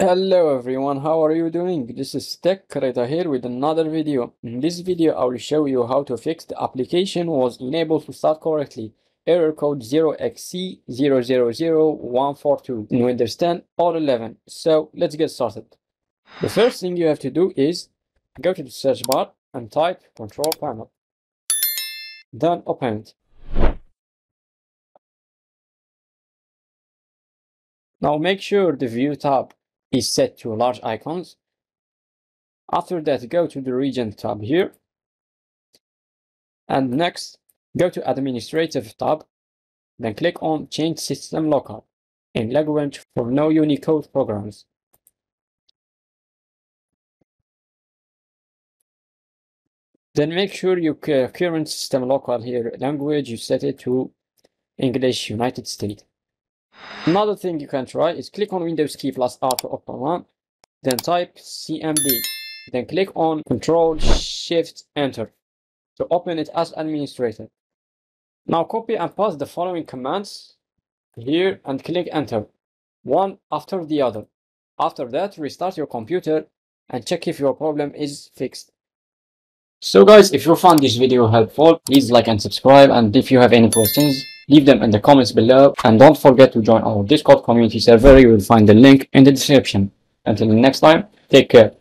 Hello everyone, how are you doing? This is Tech Reda here with another video. In this video, I will show you how to fix the application was unable to start correctly. Error code 0xC0000142 in Windows 10 or 11. So let's get started. The first thing you have to do is go to the search bar and type control panel. Then open it. Now make sure the view tab is set to large icons. After that, go to the region tab here. And next, go to administrative tab. Then click on change system locale in language for non-Unicode programs. Then make sure your current system locale here language you set it to English United States. Another thing you can try is click on Windows key plus R to open Run, then type CMD, then click on Control Shift Enter to open it as administrator. Now copy and paste the following commands here and click Enter, one after the other. After that, restart your computer and check if your problem is fixed. So guys, if you found this video helpful, please like and subscribe and if you have any questions, leave them in the comments below and don't forget to join our discord community server. You will find the link in the description. Until the next time take care